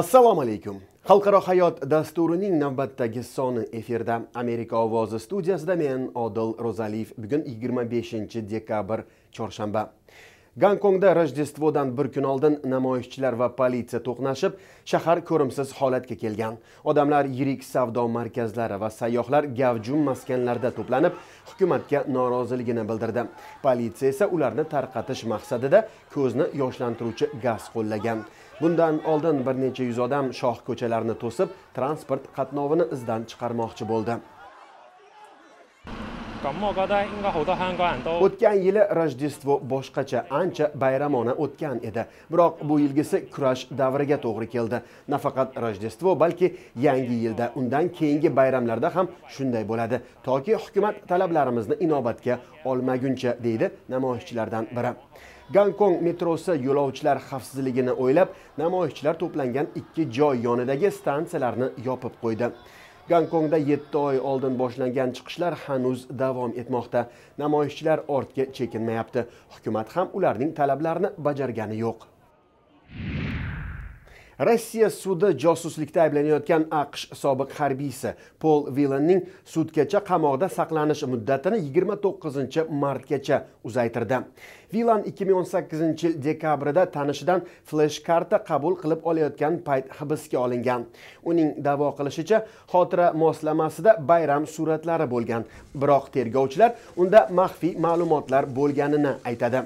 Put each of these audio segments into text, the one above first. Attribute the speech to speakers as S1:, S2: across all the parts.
S1: assalomu alaykum xalqaro hayot dasturining navbatdagi soni efirda amerika ovozi studiyasida men odil ro'zaliyev. Bugun 25 dekabr chorshanba. Gonkongda rojdestvodan bir kun oldin namoyishchilar va politsiya to'qnashib shahar ko'rimsiz holatga kelgan. Odamlar yirik savdo markazlari va sayyohlar gavjum maskanlarda to'planib hukumatga noroziligini bildirdi. Politsiya esa ularni tarqatish maqsadida ko'zni yoshlantiruvchi gaz qo'llagan. Bundan oldin bir necha yuz odam shoh ko'chalarini to'sib transport qatnovini izdan chiqarmoqchi bo'ldi.
S2: 咁我觉得应该好多香港人都
S1: o'tgan yili rojdestvo boshqacha ancha bayramona o'tgan edi biroq bu yilgisi kurash davriga to'g'ri keldi nafaqat rojdestvo balki yangi yilda undan keyingi bayramlarda ham shunday bo'ladi toki hukumat talablarimizni inobatga olmaguncha deydi namoyishchilardan biri gonkong metrosi yo'lovchilar xavfsizligini o'ylab namoyishchilar to'plangan ikki joy yonidagi stansiyalarni yopib qo'ydi gonkongda yetti oy oldin boshlangan chiqishlar hanuz davom etmoqda. Namoyishchilar ortga chekinmayapti. Hukumat ham ularning talablarini bajargani yo'q. Rossiya sudi josuslikda ayblanayotgan aqsh sobiq harbiysi pol vilanning sudgacha qamoqda saqlanish muddatini 29 martgacha uzaytirdi. Vilan 2018 yil dekabrida tanishidan flesh karta qabul qilib olayotgan payt hibsga olingan. Uning da'vo qilishicha xotira moslamasida bayram suratlari bo'lgan biroq tergovchilar unda maxfiy ma'lumotlar bo'lganini aytadi.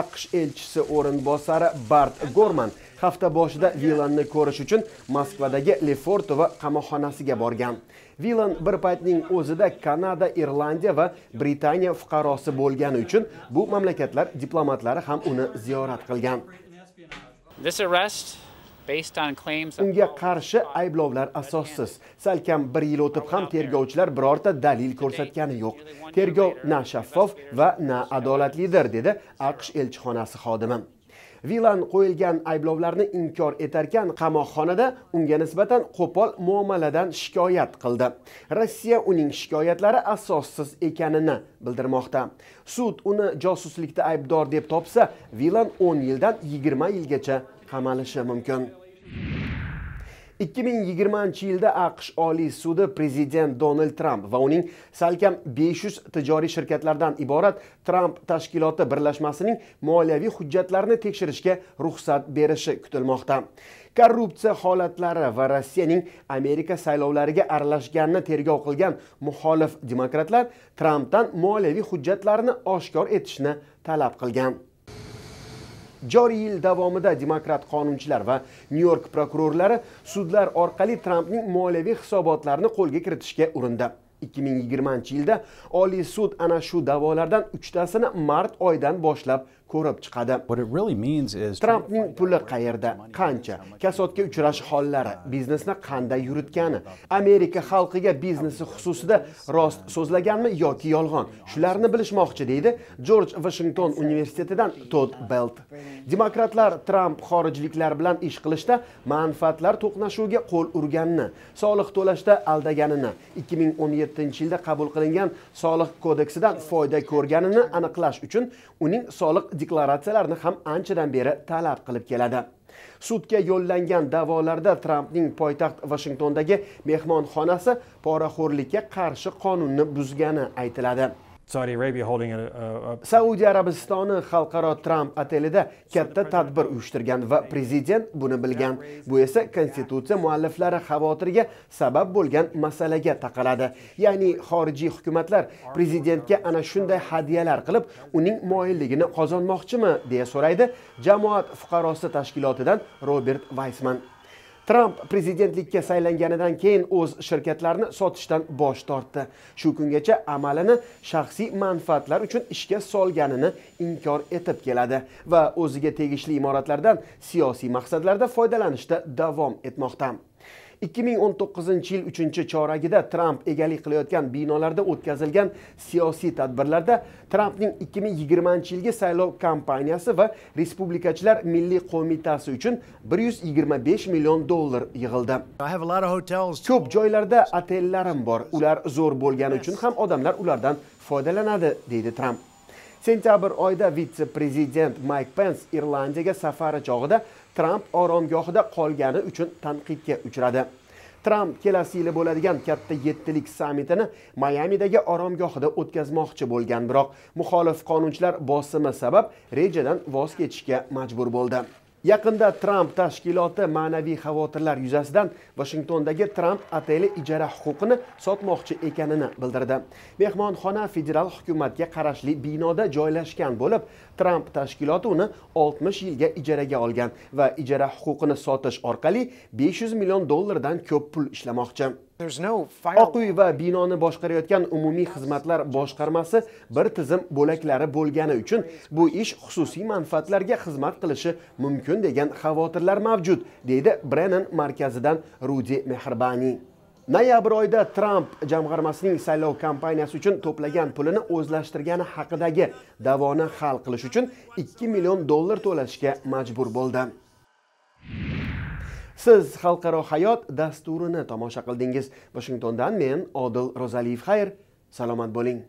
S1: Aqsh elchisi o'rinbosari bart gorman hafta boshida vilanni ko'rish uchun moskvadagi lefortova qamoqxonasiga borgan. Vilan bir paytning o'zida kanada irlandiya va britaniya fuqarosi bo'lgani uchun bu mamlakatlar diplomatlari ham uni ziyorat qilgan.
S3: This arrest,
S1: unga qarshi ayblovlar asossiz. salkam bir yil o'tib ham tergovchilar birorta dalil ko'rsatgani yo'q. tergov na shaffof va na adolatlidir dedi aqsh elchixonasi xodimi. Villan qo'yilgan ayblovlarni inkor etarkan qamoqxonada unga nisbatan qo'pol muomaladan shikoyat qildi. Rossiya uning shikoyatlari asossiz ekanini bildirmoqda. Sud uni josuslikda aybdor deb topsa villan 10 yildan 20 yilgacha qamalishi mumkin 2020 yilda aqsh oliy sudi prezident donald tramp va uning salkam 500 tijoriy shirkatlardan iborat tramp tashkiloti birlashmasining moliyaviy hujjatlarini tekshirishga ruxsat berishi kutilmoqda. Korrupsiya holatlari va rossiyaning amerika saylovlariga aralashganini tergov qilgan muxolif demokratlar trampdan moliyaviy hujjatlarini oshkor etishni talab qilgan. Joriy yil davomida demokrat qonunchilar va nyu york prokurorlari sudlar orqali trampning moliyaviy hisobotlarini qo'lga kiritishga urindi. 2020 yilda oliy sud ana shu da'volardan uchtasini mart oyidan boshlab ko'rib chiqadi. Trampning puli qayerda? Qancha? Kasodga uchrash hollari biznesni qanday yuritgani amerika xalqiga biznesi xususida rost so'zlaganmi yoki yolg'on? Shularni bilishmoqchi deydi jorj vashington universitetidan tod belt. Demokratlar tramp xorijliklar bilan ish qilishda manfaatlar to'qnashuviga qo'l urganini soliq to'lashda aldaganini 2017 yilda qabul qilingan soliq kodeksidan foyda ko'rganini aniqlash uchun uning soliq deklaratsiyalarini ham anchadan beri talab qilib keladi. Sudga yo'llangan da'volarda trampning poytaxt vashingtondagi mehmonxonasi poraxo'rlikka qarshi qonunni buzgani aytiladi.
S2: Saudi Arabia holding a, a, a
S1: saudiya arabistoni xalqaro tramp otelida katta tadbir uyushtirgan va prezident buni bilgan. Bu esa konstitutsiya mualliflari xavotiriga sabab bo'lgan masalaga taqaladi. Ya'ni xorijiy hukumatlar prezidentga ana shunday hadyalar qilib uning moyilligini qozonmoqchimi deya so'raydi jamoat fuqarosi tashkilotidan robert vaysman tramp prezidentlikka saylanganidan keyin o'z shirkatlarini sotishdan bosh tortdi. Shu kungacha amalini shaxsiy manfaatlar uchun ishga solganini inkor etib keladi va o'ziga tegishli imoratlardan siyosiy maqsadlarda foydalanishda davom etmoqda. 2019 yil 3 choragida Tramp egalik qilayotgan binolarda o'tkazilgan siyosiy tadbirlarda Trampning 2020 yilgi saylov kampaniyasi va Respublikachilar Milliy qo'mitasi uchun 125 million dollar yig'ildi. Ko'p joylarda otellarim bor. Ular zo'r bo'lgani uchun ham odamlar ulardan foydalanadi, deydi Tramp. Sentyabr oyida vitse prezident mayk pens irlandiyaga safari chog'ida tramp oromgohida qolgani uchun tanqidga uchradi. Tramp kelasi yili bo'ladigan katta yettilik sammitini mayamidagi oromgohida o'tkazmoqchi bo'lgan biroq muxolif qonunchilar bosimi sabab rejadan voz kechishga majbur bo'ldi. Yaqinda tramp tashkiloti ma'naviy xavotirlar yuzasidan vashingtondagi tramp oteli ijara huquqini sotmoqchi ekanini bildirdi. Mehmonxona federal hukumatga qarashli binoda joylashgan bo'lib tramp tashkiloti uni 60 yilga ijaraga olgan va ijara huquqini sotish orqali 500 million dollardan ko'p pul ishlamoqchi. Oq uy va binoni boshqarayotgan umumiy xizmatlar boshqarmasi bir tizim bo'laklari bo'lgani uchun bu ish xususiy manfaatlarga xizmat qilishi mumkin degan xavotirlar mavjud deydi brennan markazidan rudi mehrbaniy noyabr oyida tramp jamg'armasining saylov kampaniyasi uchun to'plagan pulini o'zlashtirgani haqidagi da'voni hal qilish uchun 2 million dollar to'lashga majbur bo'ldi siz xalqaro hayot dasturini tomosha qildingiz. Vashingtondan men odil ro'zaliyev. Xayr salomat bo'ling.